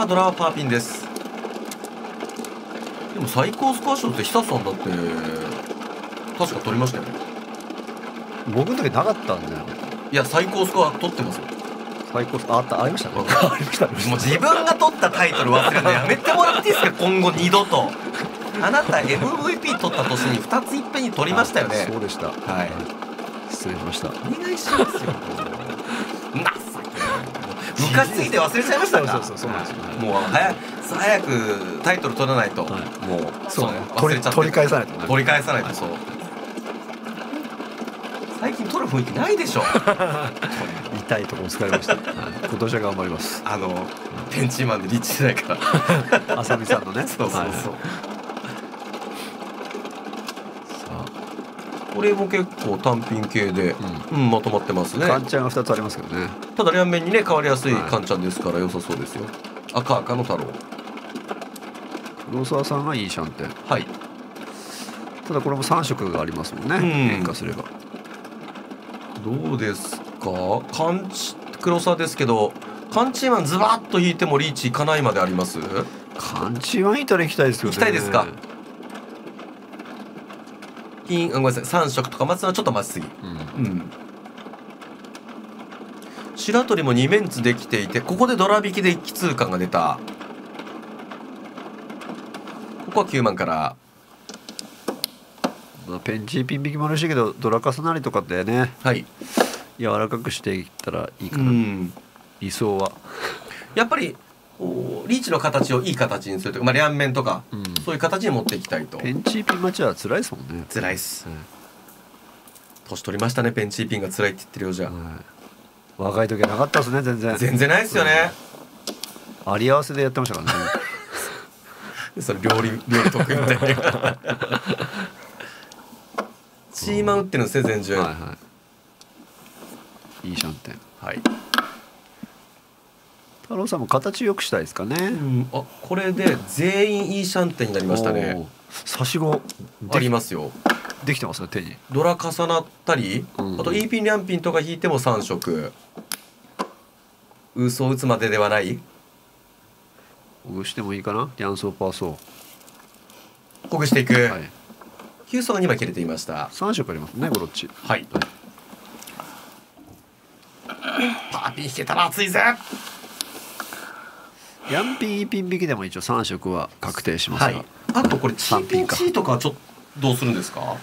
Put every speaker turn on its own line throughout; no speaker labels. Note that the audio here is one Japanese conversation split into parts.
さあドラはパーピンです。でも最高スコア賞って久さんだって確か取りましたよね。
僕の時なかったんだよ。
いや最高スコア取ってますよ。
最高ああったありましたね。
あ
りましたね
もう自分が取ったタイトル忘れるのやめてもらっていいですか今後二度と。あなた MVP 取った年に2ついっぺんに取りましたよね。
そうでした。
はい。
失礼しました。
お願いしますよ情けないムカついて忘れちゃいましたか
そうそうそう。
もう早く早くタイトル取らないと、
はい。
もう
そうね。
忘れちゃって
取り返さないとね。
取り返さないと。そう。最近取る雰囲気ないでしょ。
痛いところ使いました、はい。今年は頑張ります。
あのペンチーマンでリーチしないから。
浅見さんのね。
そうそうそう、
はい
さあこれも結構単品系で、うん。まとまってますね。
カンちゃんが2つありますけどね。
ただ両面にね変わりやすい
はい。
カンちゃんですから良さそうですよ。赤赤の太郎。
黒沢さんがいいシャンテン。
はい。
ただこれも3色がありますもんね、
ん。
変化すれば。
どうですか？カンチ黒さですけどカンチーマンズバッと引いてもリーチいかないまであります？
カンチはいたら行きたいですよね。
行きたいですか？金あごめんなさい3色とか待つのはちょっと待ちすぎ。
うん。
うん。白鳥も2メンツできていてここでドラ引きで一気通貫が出た。ここは9万から。
まあ、ペンチーピン引きもあるしいけどドラカスなりとかでね。
はい。
柔らかくしていったらいいか
う
な、
ん。
理想は、
やっぱりおリーチの形をいい形にするというか、まあ、両面とか
うん。
そういう形に持っていきたいと。
ペンチーピン待ちは辛いですもんね。
辛いっす。
はい
年取りましたねペンチーピンが辛いって言ってるようじゃ。
はい。若い時はなかったですね全然。
全然ないですよね、
あり合わせでやってましたからね。
それ料理料理得意みたいな。チーマン打ってるんですね全順
はい
はい、
はい。いいシャンテン。
はい
太郎さんも形良くしたいですかね。
うん、あこれで全員いいシャンテンになりましたね。
差し子。
あり
で
ますよ。
できてますね手に。
ドラ重なったり、
うん。
あと E ピンリャンピンとか引いても3色。嘘を打つまでではない。
ほぐしてもいいかな。リャンソーパーソ
ほぐしていく、
ーはい。
ヒューソンが2枚切れていました。
3色ありますねゴロッチ。
はい。パーピン引けたら熱いぜ
ヤンピンイピン引きでも一応3色は確定しますが、
はい。あとこれチーピンチーとかはちょっとどうするんですか？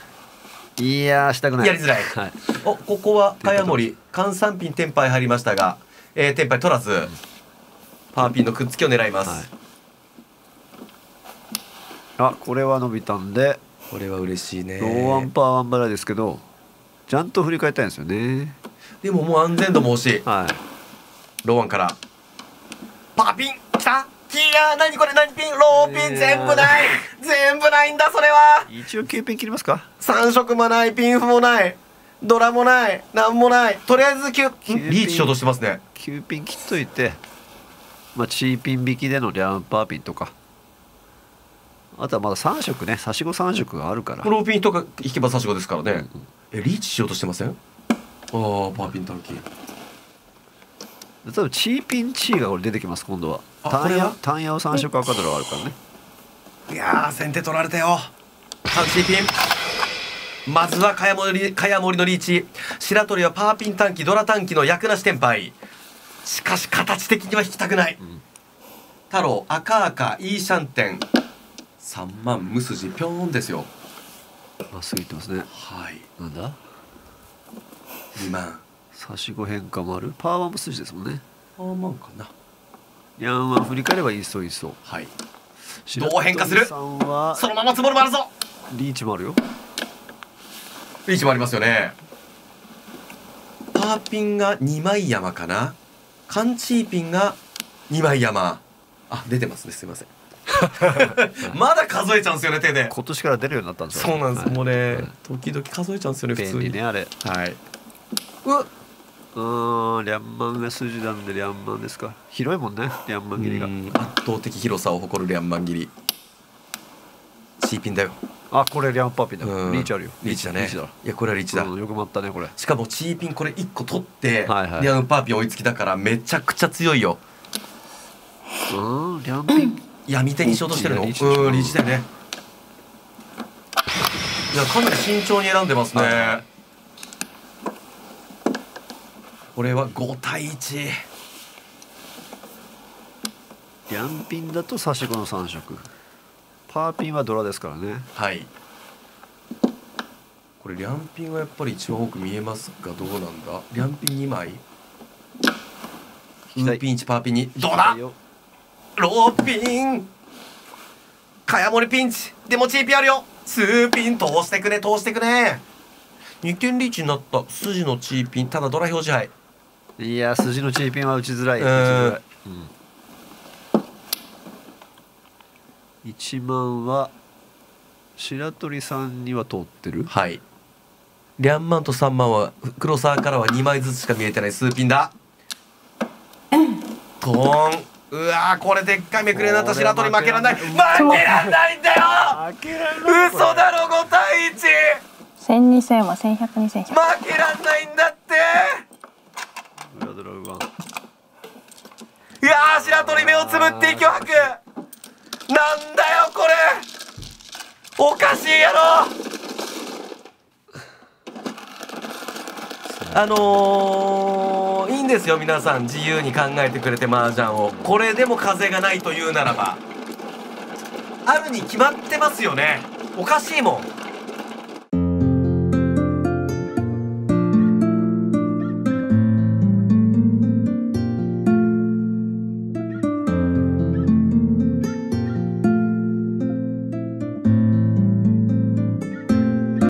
い、やーしたくない。
やりづらい。
はい、
おここは茅森換三品テンパイ入りましたが、えー、テンパイ取らずパーピンのくっつきを狙います、
はい。あこれは伸びたんで。
これは嬉しいね。
ローワンパーワンバラですけどちゃんと振り返りたいんですよね。
でももう安全度も惜しい。
はい。
ローワンから。パーピンきたキーー何これ何ピン？ローピン？全部ない。全部ないんだそれは。
一応9ピン切りますか
？3色もないピンフもない。ドラもないなんもない。とりあえず9
九ピン。
リーチしようとしてますね。
9ピン切っといてまあチーピン引きでのリャンパーピンとか。あとはまだ3色ね。差し子3色があるから。
ローピンとか引けば差し子ですからね、
うんうん。
えリーチしようとしてません？ああパーピン短期
多分チーピンチーがこれ出てきます今度は。タンヤタンヤを3色赤ドラがあるからね。
いやー先手取られたよ。パンチーピン。まずは茅森茅森のリーチ。白鳥はパーピン短期ドラ短期の役なし天敗しかし形的には引きたくない、
ん
太郎赤赤いいシャンテン3万無筋ぴょーんですよ。
まっすぐいってますね。
はい。
なんだ
？2万
差し子変化もある。パーワンも筋ですもんね。
3万かな。
リャンは振り返ればいいそういいそう。
はい。どう変化する？そのまま積もるもあるぞ。
リーチもあるよ。
リーチもありますよね。パーピンが2枚山かな。カンチーピンが2枚山。あ出てますね。すいません。まだ数えちゃうんですよね手で。
今年から出るようになったんですよ。
そうなんです、
はい。
もうね、
はい。
時々数えちゃうんですよね普通に。
ねあれ。
はい。うわ
うーんリャンマンが筋なんでリャンマンですか。広いもんねリャンマン切りが。
うん圧倒的広さを誇るリャンマン切りチーピンだよ。
あこれリャンパーピンだ。
うん。
リーチあるよ。
リーチだね。いやこれはリーチだ、
うんよく待ったねこれ。
しかもチーピンこれ1個取って、
はいはい。
リャンパーピン追いつきだからめちゃくちゃ強いよ。
うん両ピン。
闇手にしようとしてるの。うんリーチだよね。いやかなり慎重に選んでますね、
は
これは5対1
両ピンだと差し子の3色。パーピンはドラですからね。
はい。これリャンピンはやっぱり一番多く見えますがどうなんだ？リャンピン2枚？ウピン1パーピン2どうだ？
よ。
ローピン。かやもりピンチ。でもチーピンあるよ。ツーピン通してくね通してくね2点リーチになった筋のチーピンただドラ表示杯
いや筋のチーピンは打ちづらい
うん。
打ちづらい、うん、1万は白鳥さんには通ってる？
はい。リャンマンと3万は黒沢からは2枚ずつしか見えてないスーピンだ。トーン。うわーこれでっかいめくれになった白鳥負けらんない。負けらんない。んだよ。嘘だろ5対1
千二千は千百二千百。
負けらんないんだって。
裏ドラウワン
うわー白鳥目をつぶって息を吐く。なんだよこれ。おかしいやろ。あ。のー、いいんですよ皆さん。自由に考えてくれて麻雀を。これでも風がないというならば。あるに決まってますよね。おかしいもん